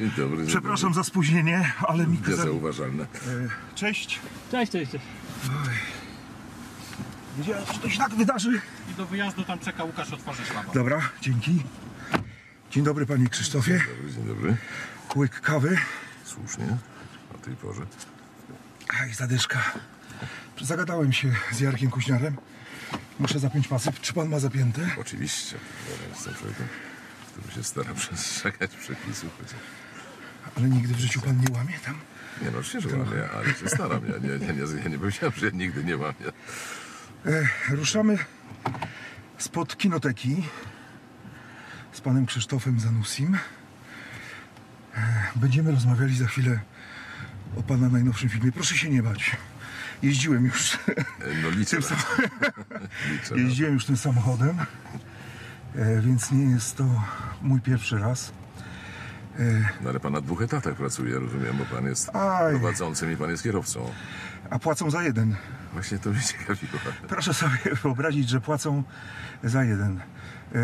Dzień dobry. dzień Przepraszam za spóźnienie, ale mi dobry. kazali... Niezauważalne. E, Cześć. Cześć, cześć. cześć. Wiedziałem, że to się tak wydarzy. I do wyjazdu tam czeka Łukasz, otworzy szlaba. Dobra, dzięki. Dzień dobry panie Krzysztofie. Dobry, dzień dobry. Łyk kawy. Słusznie. O tej porze. Aj, zadyszka. Zagadałem się z Jarkiem Kuźniarem. Muszę zapiąć pasy. Czy pan ma zapięte? Oczywiście. Ja jestem człowiekiem, który się stara przestrzegać przepisów. Ale nigdy w życiu pan nie łamie tam. Nie no, oczywiście, że łamię, ale się staram. Ja nie, nie, nie, ja nie powiedziałem, że ja nigdy nie łamię. E, ruszamy spod kinoteki z panem Krzysztofem Zanusim. E, będziemy rozmawiali za chwilę o pana najnowszym filmie. Proszę się nie bać. Jeździłem już, No liczę na to. Liczę jeździłem już tym samochodem, e, więc nie jest to mój pierwszy raz. No ale pan na dwóch etatach pracuje, rozumiem, bo pan jest Aj. prowadzącym i pan jest kierowcą. A płacą za jeden. Właśnie to mnie ciekawiło. Proszę sobie wyobrazić, że płacą za jeden. E,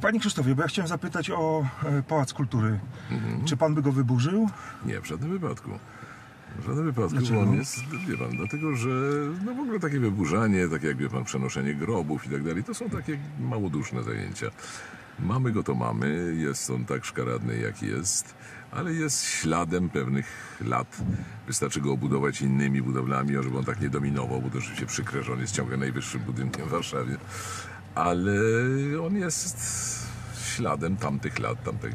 Panie Krzysztofie, bo ja chciałem zapytać o e, Pałac Kultury. Czy pan by go wyburzył? Nie, w żadnym wypadku. W żadnym wypadku, Dlaczego? on jest, wie pan, dlatego że no w ogóle takie wyburzanie, takie jak wie pan, przenoszenie grobów i tak dalej, to są takie małoduszne zajęcia. Mamy go, to mamy, jest on tak szkaradny, jak jest, ale jest śladem pewnych lat. Wystarczy go obudować innymi budowlami, żeby on tak nie dominował, bo to rzeczywiście przykre, że on jest ciągle najwyższym budynkiem w Warszawie. Ale on jest śladem tamtych lat, tamtej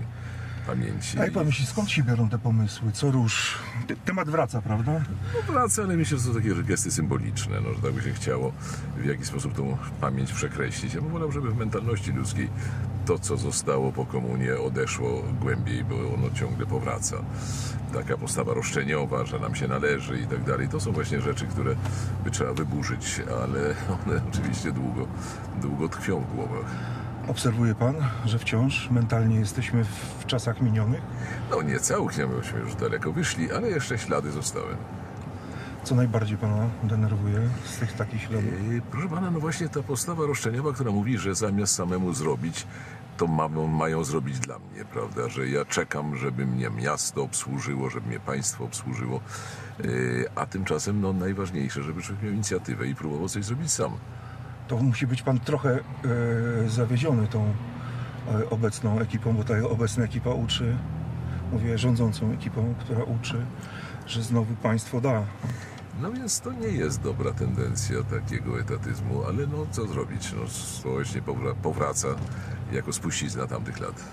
pamięci. A jak pan myśli, skąd się biorą te pomysły? Co? Te- Temat wraca, prawda? No wraca, ale myślę, że to takie gesty symboliczne, no, że tak by się chciało w jakiś sposób tą pamięć przekreślić. Ja bym wolał, żeby w mentalności ludzkiej to, co zostało po komunie, odeszło głębiej, bo ono ciągle powraca. Taka postawa roszczeniowa, że nam się należy i tak dalej, to są właśnie rzeczy, które by trzeba wyburzyć, ale one oczywiście długo, długo tkwią w głowach. Obserwuje pan, że wciąż mentalnie jesteśmy w, czasach minionych? No nie całkiem, bośmy już daleko wyszli, ale jeszcze ślady zostały. Co najbardziej pana denerwuje z tych takich śladów? Yy, Proszę pana, no właśnie ta postawa roszczeniowa, która mówi, że zamiast samemu zrobić, to ma, mają zrobić dla mnie, prawda? Że ja czekam, żeby mnie miasto obsłużyło, żeby mnie państwo obsłużyło. Yy, A tymczasem no, najważniejsze, żeby człowiek miał inicjatywę i próbował coś zrobić sam. To musi być pan trochę e, zawiedziony tą e, obecną ekipą, bo ta obecna ekipa uczy, mówię rządzącą ekipą, która uczy, że znowu państwo da. No więc to nie jest dobra tendencja takiego etatyzmu, ale no co zrobić? No, społecznie powra- powraca jako spuścizna tamtych lat.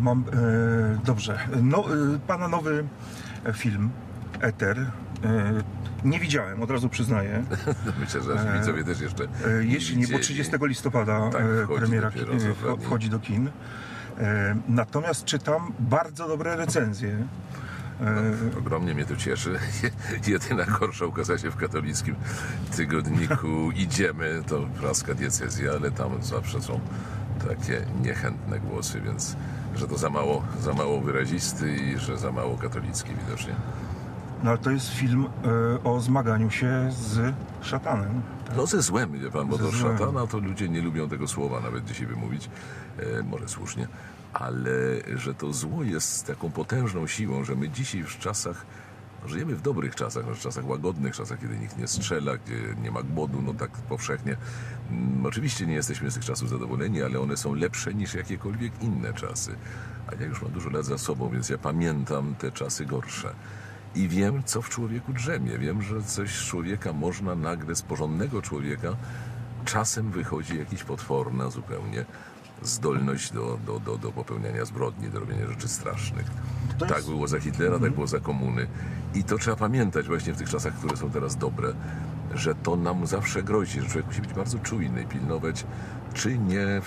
Mam, e, dobrze, no, e, pana nowy film, Eter, e, nie widziałem, od razu przyznaję. No myślę, że widzowie też jeszcze E, Jeśli nie, bo widzieli. 30 listopada Tak, e, wchodzi premiera e, wchodzi do kin. E, Natomiast czytam bardzo dobre recenzje. E, Ogromnie mnie to cieszy. Jedyna gorsza ukazała się w katolickim tygodniku Idziemy, to praska diecezja, ale tam zawsze są takie niechętne głosy, więc że to za mało, za mało wyrazisty i że za mało katolicki widocznie. No ale to jest film e, o zmaganiu się z szatanem. No ze złem, wie pan, bo Ze złem. szatana to ludzie nie lubią tego słowa nawet dzisiaj wymówić, e, może słusznie, ale że to zło jest taką potężną siłą, że my dzisiaj w czasach, no, żyjemy w dobrych czasach, no, w czasach łagodnych, czasach, kiedy nikt nie strzela, gdzie nie ma głodu, no tak powszechnie. Mm, oczywiście nie jesteśmy z tych czasów zadowoleni, ale one są lepsze niż jakiekolwiek inne czasy. A ja już mam dużo lat za sobą, więc ja pamiętam te czasy gorsze. I wiem, co w człowieku drzemie. Wiem, że coś z człowieka można nagle, z porządnego człowieka, czasem wychodzi jakiś potworna zupełnie zdolność do, do, do, do popełniania zbrodni, do robienia rzeczy strasznych. Tak jest- było za Hitlera, tak było za komuny. I to trzeba pamiętać właśnie w tych czasach, które są teraz dobre, że to nam zawsze grozi, że człowiek musi być bardzo czujny, pilnować, czy nie,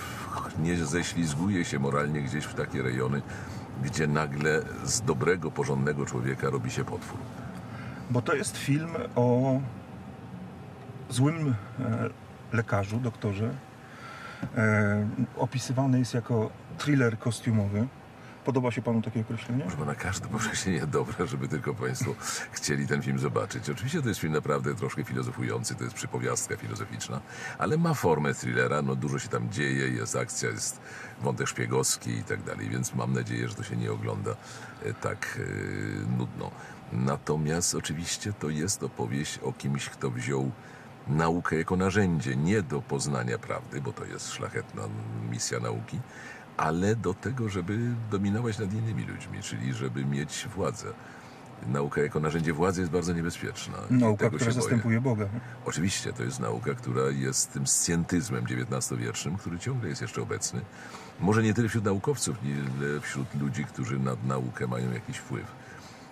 nie ześlizguje się moralnie gdzieś w takie rejony, gdzie nagle z dobrego, porządnego człowieka robi się potwór. Bo to jest film o złym e, lekarzu, doktorze. E, opisywany jest jako thriller kostiumowy. Podoba się panu takie określenie? Proszę pana, każde określenie dobre, żeby tylko Państwo chcieli ten film zobaczyć. Oczywiście to jest film naprawdę troszkę filozofujący, to jest przypowiastka filozoficzna, ale ma formę thrillera, no dużo się tam dzieje, jest akcja, jest wątek szpiegowski i tak dalej, więc mam nadzieję, że to się nie ogląda e, tak e, nudno. Natomiast oczywiście to jest opowieść o kimś, kto wziął naukę jako narzędzie, nie do poznania prawdy, bo to jest szlachetna misja nauki, ale do tego, żeby dominować nad innymi ludźmi, czyli żeby mieć władzę. Nauka jako narzędzie władzy jest bardzo niebezpieczna. Nauka, która się boję. zastępuje Boga. Oczywiście to jest nauka, która jest tym scjentyzmem XIX-wiecznym, który ciągle jest jeszcze obecny. Może nie tyle wśród naukowców, ile wśród ludzi, którzy nad naukę mają jakiś wpływ.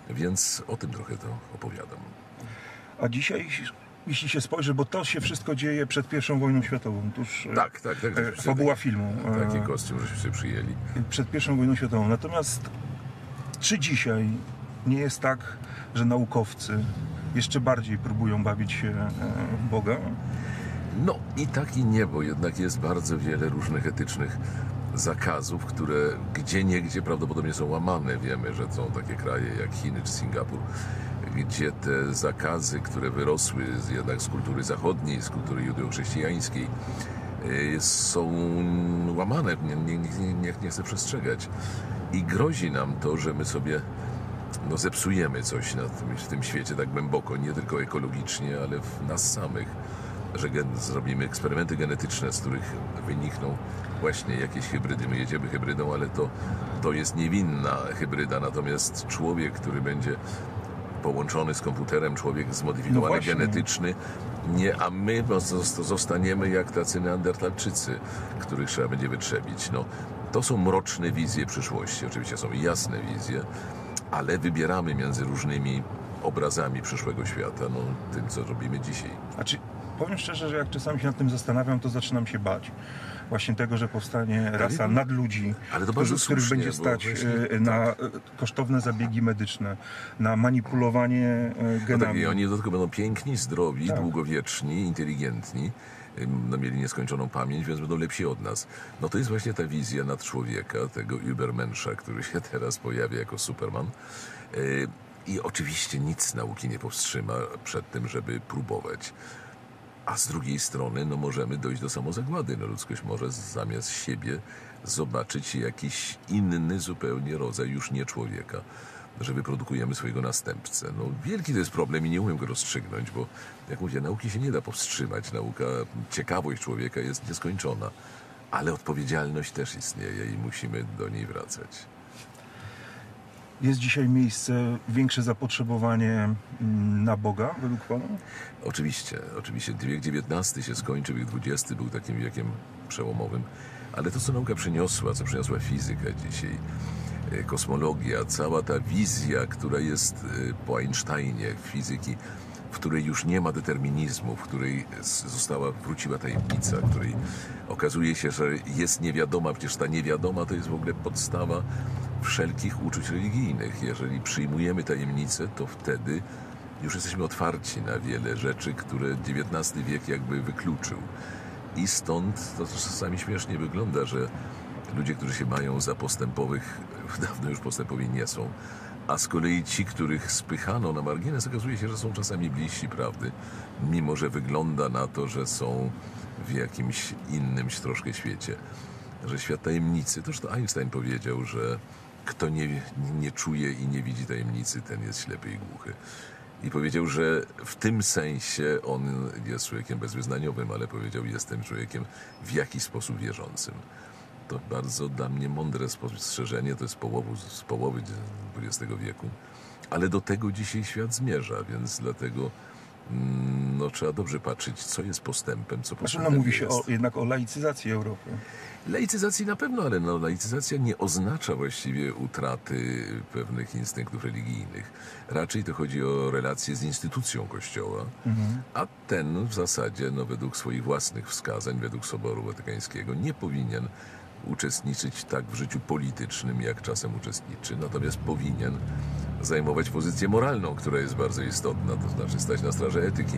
Więc o tym trochę to opowiadam. A dzisiaj, jeśli się spojrzy, bo to się wszystko dzieje przed pierwszą wojną światową, tuż e, Tak, tak, tak. e, żeśmy fabuła filmu. Taki e, kostium, żeśmy przyjęli. przed pierwszą wojną światową. Natomiast czy dzisiaj nie jest tak, że naukowcy jeszcze bardziej próbują bawić się e, Boga? No i tak i nie, bo jednak jest bardzo wiele różnych etycznych zakazów, które gdzie niegdzie prawdopodobnie są łamane. Wiemy, że są takie kraje jak Chiny czy Singapur, gdzie te zakazy, które wyrosły jednak z kultury zachodniej, z kultury judeo-chrześcijańskiej, y, są łamane. Nie, nie, nie, nie, chcę przestrzegać. I grozi nam to, że my sobie no, zepsujemy coś na tym, w tym świecie tak głęboko, nie tylko ekologicznie, ale w nas samych, że gen, zrobimy eksperymenty genetyczne, z których wynikną właśnie jakieś hybrydy. My jedziemy hybrydą, ale to, to jest niewinna hybryda, natomiast człowiek, który będzie połączony z komputerem, człowiek No zmodyfikowany właśnie. genetyczny, nie, a my po prostu zostaniemy jak tacy neandertalczycy, których trzeba będzie wytrzebić. No, to są mroczne wizje przyszłości. Oczywiście są jasne wizje, ale wybieramy między różnymi obrazami przyszłego świata, no, tym, co robimy dzisiaj. Znaczy, powiem szczerze, że jak czasami się nad tym zastanawiam, to zaczynam się bać. Właśnie tego, że powstanie rasa nadludzi, Ale to którzy- których będzie stać właśnie e, na e, kosztowne zabiegi medyczne, na manipulowanie e, No tak, genami. I oni do tego będą piękni, zdrowi, Tak. długowieczni, inteligentni. No, mieli nieskończoną pamięć, więc będą lepsi od nas. No to jest właśnie ta wizja nad człowieka, tego Übermenscha, który się teraz pojawia jako Superman. Yy, I oczywiście nic nauki nie powstrzyma przed tym, żeby próbować. A z drugiej strony, no możemy dojść do samozagłady. No ludzkość może zamiast siebie zobaczyć jakiś inny zupełnie rodzaj już nie człowieka, że wyprodukujemy swojego następcę. No wielki to jest problem i nie umiem go rozstrzygnąć, bo jak mówię, nauki się nie da powstrzymać. Nauka, ciekawość człowieka jest nieskończona, ale odpowiedzialność też istnieje i musimy do niej wracać. Jest dzisiaj miejsce, większe zapotrzebowanie mm, na Boga, według Pana? Oczywiście, oczywiście. Wiek XIX się skończył, wiek XX był takim wiekiem przełomowym, ale to, co nauka przyniosła, co przyniosła fizyka dzisiaj, e, kosmologia, cała ta wizja, która jest e, po Einsteinie fizyki, w której już nie ma determinizmu, w której została, wróciła tajemnica, w której okazuje się, że jest niewiadoma, przecież ta niewiadoma to jest w ogóle podstawa wszelkich uczuć religijnych. Jeżeli przyjmujemy tajemnicę, to wtedy już jesteśmy otwarci na wiele rzeczy, które XIX wiek jakby wykluczył. I stąd to czasami śmiesznie wygląda, że ludzie, którzy się mają za postępowych, dawno już postępowi nie są. A z kolei ci, których spychano na margines, okazuje się, że są czasami bliżsi prawdy, mimo że wygląda na to, że są w jakimś innym troszkę świecie. Że świat tajemnicy, to już to Einstein powiedział, że kto nie, nie czuje i nie widzi tajemnicy, ten jest ślepy i głuchy. I powiedział, że w tym sensie on jest człowiekiem bezwyznaniowym, ale powiedział, jestem człowiekiem w jakiś sposób wierzącym. To bardzo dla mnie mądre spostrzeżenie, to jest z połowy, z połowy XX wieku. Ale do tego dzisiaj świat zmierza, więc dlatego no, trzeba dobrze patrzeć, co jest postępem, co Znaczy, postępem no mówi się o, jednak o laicyzacji Europy. Laicyzacji na pewno, ale no, laicyzacja nie oznacza właściwie utraty pewnych instynktów religijnych. Raczej to chodzi o relacje z instytucją Kościoła, a ten w zasadzie, no, według swoich własnych wskazań, według Soboru Watykańskiego, nie powinien uczestniczyć tak w życiu politycznym, jak czasem uczestniczy, natomiast powinien zajmować pozycję moralną, która jest bardzo istotna, to znaczy stać na straży etyki,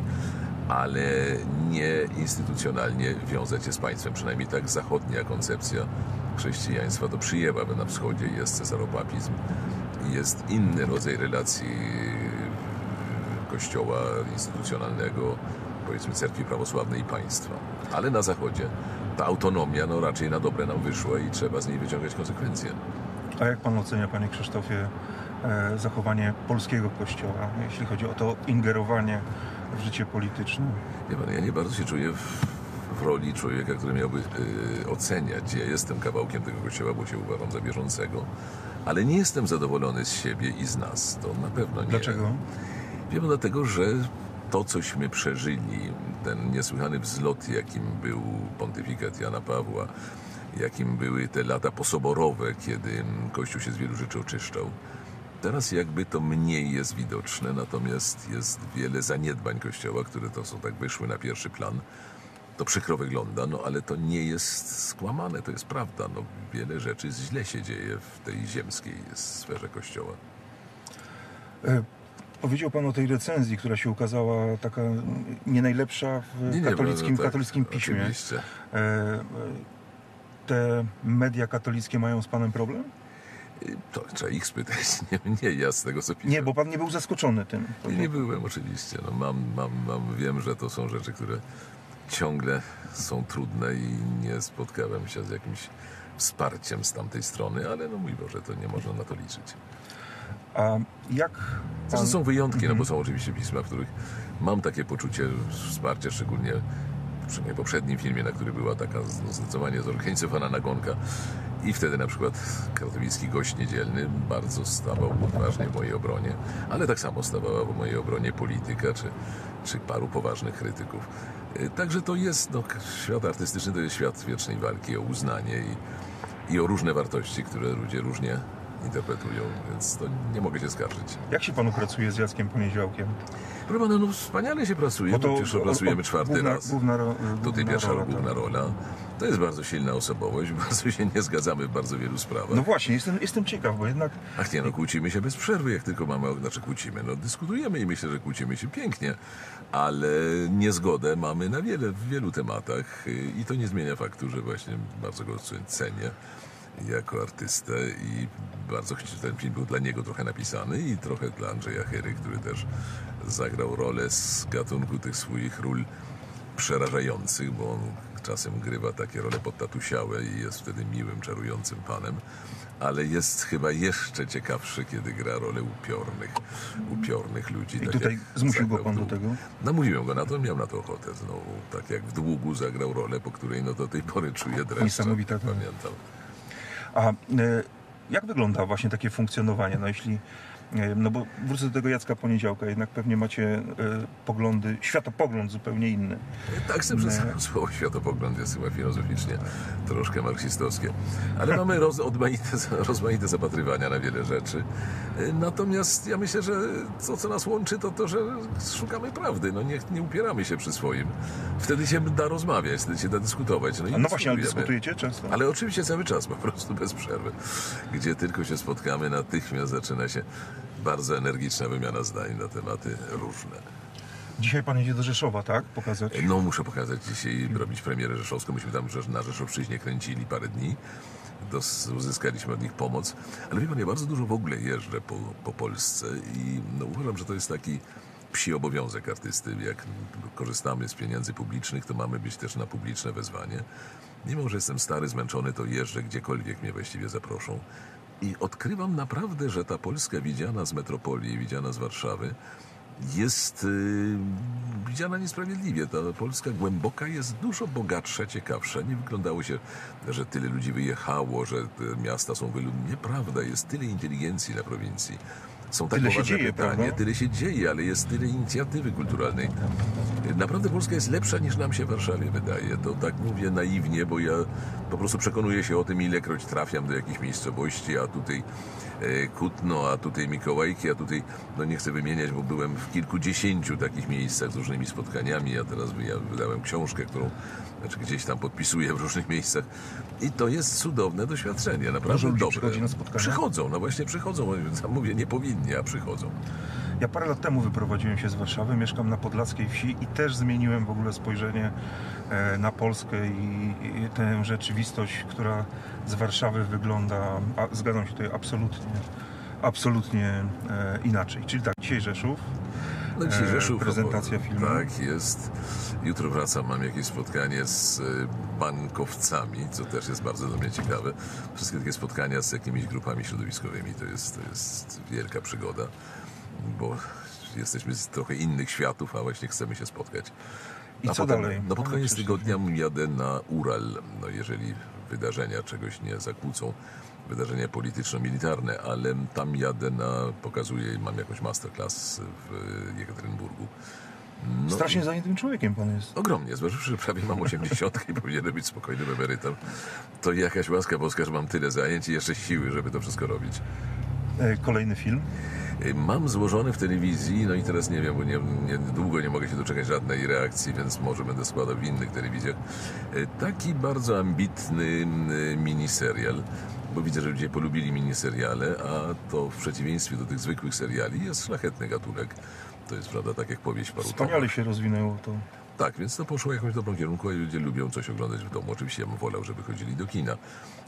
ale nie instytucjonalnie wiązać się z państwem. Przynajmniej tak zachodnia koncepcja chrześcijaństwa to przyjęła, na wschodzie jest cesaropapizm jest inny rodzaj relacji kościoła instytucjonalnego, powiedzmy cerkwi prawosławnej i państwa. Ale na zachodzie ta autonomia no, raczej na dobre nam wyszła i trzeba z niej wyciągać konsekwencje. A jak pan ocenia, panie Krzysztofie, e, zachowanie polskiego kościoła, jeśli chodzi o to ingerowanie w życie polityczne? Wie pan, ja nie bardzo się czuję w, w roli człowieka, który miałby y, oceniać. Ja jestem kawałkiem tego kościoła, bo się uważam za bieżącego, ale nie jestem zadowolony z siebie i z nas. To na pewno nie. Dlaczego? Wiem dlatego, że to, cośmy przeżyli, ten niesłychany wzlot, jakim był pontyfikat Jana Pawła, jakim były te lata posoborowe, kiedy Kościół się z wielu rzeczy oczyszczał, teraz jakby to mniej jest widoczne, natomiast jest wiele zaniedbań Kościoła, które to są tak wyszły na pierwszy plan. To przykro wygląda, no ale to nie jest skłamane, to jest prawda. No, wiele rzeczy źle się dzieje w tej ziemskiej sferze Kościoła. E, Powiedział pan o tej recenzji, która się ukazała taka nie najlepsza w Nie, katolickim, no tak, katolickim piśmie. Oczywiście. E, e, Te media katolickie mają z panem problem? To trzeba ich spytać, nie, nie ja z tego co piszę. Nie, bo pan nie był zaskoczony tym. Nie, nie byłem oczywiście. No, mam, mam, mam, wiem, że to są rzeczy, które ciągle są trudne i nie spotkałem się z jakimś wsparciem z tamtej strony, ale no mój Boże, to nie można na to liczyć. Jak To pan... są wyjątki, no bo są oczywiście pisma, w których mam takie poczucie wsparcia, szczególnie przy poprzednim filmie, na który była taka no, zdecydowanie zorganizowana nagonka i wtedy na przykład katolicki gość niedzielny bardzo stawał odważnie w mojej obronie, ale tak samo stawała w mojej obronie polityka czy, czy paru poważnych krytyków. Y, Także to jest, no, świat artystyczny to jest świat wiecznej walki o uznanie i, i o różne wartości, które ludzie różnie interpretują, więc to nie mogę się skarżyć. Jak się panu pracuje z Jackiem Poniedziałkiem? Proszę pana, no wspaniale się pracuje, bo przecież pracujemy czwarty główna, raz. Główna, główna pierwsza rola, główna tak. rola. To jest bardzo silna osobowość, bardzo się nie zgadzamy w bardzo wielu sprawach. No właśnie, jestem, jestem ciekaw, bo jednak Ach nie, no kłócimy się bez przerwy, jak tylko mamy, znaczy kłócimy, no dyskutujemy i myślę, że kłócimy się pięknie, ale niezgodę mamy na wiele, w wielu tematach i to nie zmienia faktu, że właśnie bardzo go cenię jako artystę i bardzo ten film był dla niego trochę napisany i trochę dla Andrzeja Hery, który też zagrał rolę z gatunku tych swoich ról przerażających, bo on czasem grywa takie role podtatusiałe i jest wtedy miłym, czarującym panem, ale jest chyba jeszcze ciekawszy, kiedy gra rolę upiornych, upiornych ludzi. I tak tutaj zmusił go pan do tego? Namówiłem go na to, miał na to ochotę znowu. Tak jak w Długu zagrał rolę, po której no do tej pory czuję dreszcze. Niesamowita to. Pamiętam. A e, jak wygląda właśnie takie funkcjonowanie? No jeśli, no bo wrócę do tego Jacka Poniedziałka, jednak pewnie macie e, poglądy, światopogląd zupełnie inny. Tak sobie przedstawiam słowo światopogląd jest chyba filozoficznie troszkę marksistowskie. Ale mamy roz, odmaite, rozmaite zapatrywania na wiele rzeczy. Natomiast ja myślę, że to, co nas łączy, to to, że szukamy prawdy. No nie, nie upieramy się przy swoim. Wtedy się da rozmawiać, wtedy się da dyskutować. No, No właśnie, ale dyskutujecie często? Ale oczywiście cały czas, po prostu bez przerwy. Gdzie tylko się spotkamy, natychmiast zaczyna się bardzo energiczna wymiana zdań na tematy różne. Dzisiaj pan jedzie do Rzeszowa, tak? Pokazać? No muszę pokazać dzisiaj, robić premierę rzeszowską. Myśmy tam że- na Rzeszowszczyźnie kręcili parę dni. Dos, uzyskaliśmy od nich pomoc. Ale wie pan, ja bardzo dużo w ogóle jeżdżę po, po Polsce i no, uważam, że to jest taki psi obowiązek artysty. Jak korzystamy z pieniędzy publicznych, to mamy być też na publiczne wezwanie. Mimo, że jestem stary, zmęczony, to jeżdżę gdziekolwiek mnie właściwie zaproszą. I odkrywam naprawdę, że ta Polska widziana z metropolii, widziana z Warszawy, jest y, widziana niesprawiedliwie. Ta Polska głęboka jest dużo bogatsza, ciekawsza. Nie wyglądało się, że tyle ludzi wyjechało, że miasta są wyludnione. Nieprawda, jest tyle inteligencji na prowincji. Są tak Tyle się dzieje, pytania, prawda? tyle się dzieje, ale jest tyle inicjatywy kulturalnej. Naprawdę Polska jest lepsza niż nam się w Warszawie wydaje. To tak mówię naiwnie, bo ja po prostu przekonuję się o tym, ilekroć trafiam do jakichś miejscowości, a tutaj e, Kutno, a tutaj Mikołajki, a tutaj, no nie chcę wymieniać, bo byłem w kilkudziesięciu takich miejscach z różnymi spotkaniami, a teraz ja wydałem książkę, którą znaczy gdzieś tam podpisuję w różnych miejscach i to jest cudowne doświadczenie, naprawdę Dużo dobre. przychodzi na spotkania? Przychodzą, no właśnie przychodzą, mówię, nie powinni, dnia przychodzą. Ja parę lat temu wyprowadziłem się z Warszawy, mieszkam na podlaskiej wsi i też zmieniłem w ogóle spojrzenie e, na Polskę i, tę rzeczywistość, która z Warszawy wygląda, a, zgadzam się tutaj absolutnie, absolutnie e, inaczej. Czyli tak, dzisiaj Rzeszów, No dzisiaj E, Rzeszów. prezentacja no, filmu. Tak, jest. Jutro wracam, mam jakieś spotkanie z e, bankowcami, co też jest bardzo dla mnie ciekawe. Wszystkie takie spotkania z jakimiś grupami środowiskowymi to jest, to jest wielka przygoda, bo jesteśmy z trochę innych światów, a właśnie chcemy się spotkać. I A co potem, dalej? No pod Mamy koniec tygodnia jadę na Ural, no jeżeli wydarzenia czegoś nie zakłócą, wydarzenia polityczno-militarne, ale tam jadę na, pokazuję, mam jakąś masterclass w Jekaterynburgu. No, Strasznie zajętym człowiekiem pan jest. Ogromnie, zważywszy, że prawie mam 80 i powinienem być spokojnym emerytem, to jakaś łaska boska, że mam tyle zajęć i jeszcze siły, żeby to wszystko robić. E, Kolejny film. Y, Mam złożony w telewizji, no i teraz nie wiem, bo nie, nie, długo nie mogę się doczekać żadnej reakcji, więc może będę składał w innych telewizjach. Taki bardzo ambitny miniserial, bo widzę, że ludzie polubili miniseriale, a to w przeciwieństwie do tych zwykłych seriali jest szlachetny gatunek. To jest, prawda, tak jak powieść parutowa. Wspaniale się rozwinęło to. Tak, więc to poszło w jakimś dobrym kierunku, a ludzie lubią coś oglądać w domu. Oczywiście ja bym wolał, żeby chodzili do kina.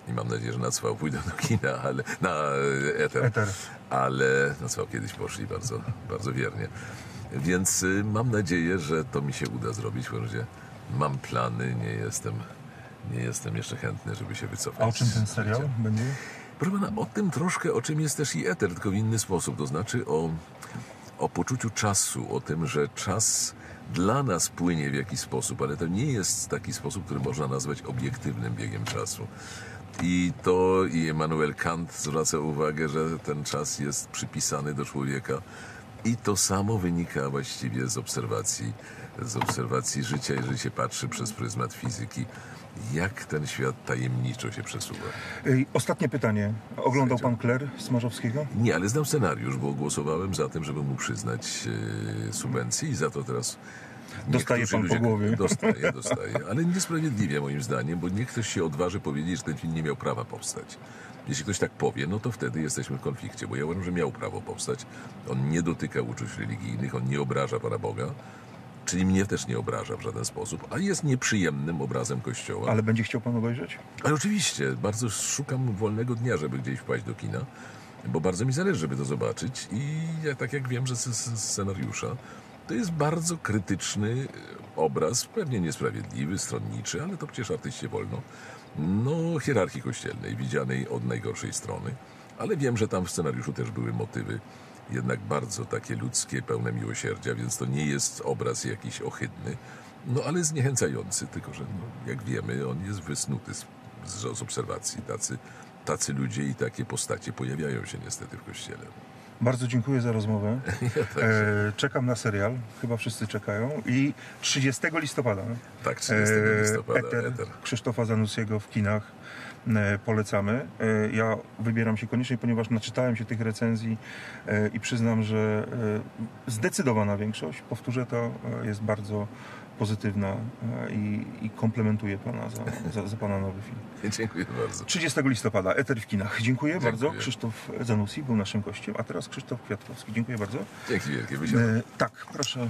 I mam nadzieję, że na cwał pójdą do kina, ale na e, eter. Eter. Ale na cwał kiedyś poszli bardzo, bardzo wiernie. Więc y, mam nadzieję, że to mi się uda zrobić. W mam plany, nie jestem, nie jestem jeszcze chętny, żeby się wycofać. A o czym ten serial życia. będzie? Proszę pana, o tym troszkę, o czym jest też i eter, tylko w inny sposób. To znaczy o, o poczuciu czasu, o tym, że czas dla nas płynie w jakiś sposób, ale to nie jest taki sposób, który można nazwać obiektywnym biegiem czasu. I to i Immanuel Kant zwraca uwagę, że ten czas jest przypisany do człowieka. I to samo wynika właściwie z obserwacji, z obserwacji życia, jeżeli się patrzy przez pryzmat fizyki, jak ten świat tajemniczo się przesuwa. Ostatnie pytanie. Oglądał pan Kler Smarzowskiego? Nie, ale znam scenariusz, bo głosowałem za tym, żeby mu przyznać e, subwencję i za to teraz... Dostaje pan po głowie. Dostaje, dostaje. Ale niesprawiedliwie moim zdaniem, bo niech ktoś się odważy powiedzieć, że ten film nie miał prawa powstać. Jeśli ktoś tak powie, no to wtedy jesteśmy w konflikcie, bo ja uważam, że miał prawo powstać. On nie dotyka uczuć religijnych, on nie obraża Pana Boga, czyli mnie też nie obraża w żaden sposób, a jest nieprzyjemnym obrazem Kościoła. Ale będzie chciał pan obejrzeć? Ale oczywiście, bardzo szukam wolnego dnia, żeby gdzieś wpaść do kina, bo bardzo mi zależy, żeby to zobaczyć i ja, tak jak wiem, że z, scenariusza, to jest bardzo krytyczny obraz, pewnie niesprawiedliwy, stronniczy, ale to przecież artyście wolno, no hierarchii kościelnej, widzianej od najgorszej strony, ale wiem, że tam w scenariuszu też były motywy jednak bardzo takie ludzkie, pełne miłosierdzia, więc to nie jest obraz jakiś ohydny, no ale zniechęcający, tylko że no, jak wiemy, on jest wysnuty z, z, obserwacji. Tacy, tacy ludzie i takie postacie pojawiają się niestety w kościele. Bardzo dziękuję za rozmowę. tak, E, czekam na serial. Chyba wszyscy czekają. I 30 listopada. tak 30 listopada, Eter, Eter. Krzysztofa Zanussiego w kinach. E, polecamy. E, ja wybieram się koniecznie, ponieważ naczytałem się tych recenzji e, i przyznam, że zdecydowana większość, powtórzę to, jest bardzo pozytywna i, i komplementuje pana za, za, za pana nowy film. Dziękuję bardzo. 30 listopada, Eter w kinach. Dziękuję, Dziękuję. bardzo. Krzysztof Zanussi był naszym gościem, a teraz Krzysztof Kwiatkowski. Dziękuję bardzo. Dzięki wielkie. E, tak, proszę